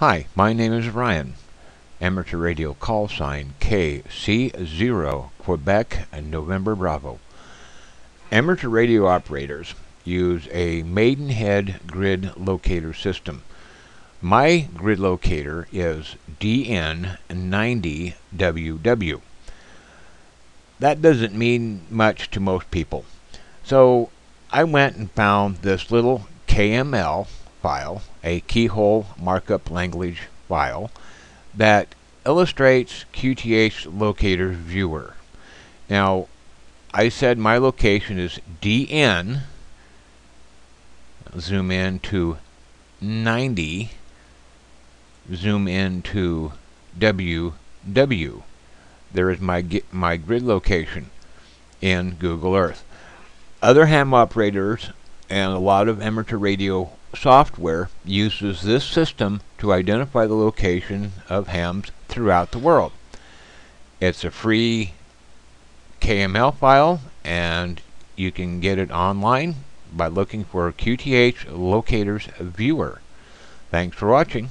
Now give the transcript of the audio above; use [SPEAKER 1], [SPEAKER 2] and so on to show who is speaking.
[SPEAKER 1] Hi, my name is Ryan. Amateur radio call sign KC0 Quebec and November Bravo. Amateur radio operators use a Maidenhead grid locator system. My grid locator is DN90WW. That doesn't mean much to most people. So I went and found this little KML file, a keyhole markup language file, that illustrates QTH locator viewer. Now, I said my location is DN, zoom in to 90, zoom in to WW. There is my, my grid location in Google Earth. Other ham operators and a lot of amateur radio software uses this system to identify the location of hams throughout the world. It's a free KML file and you can get it online by looking for QTH Locators Viewer. Thanks for watching.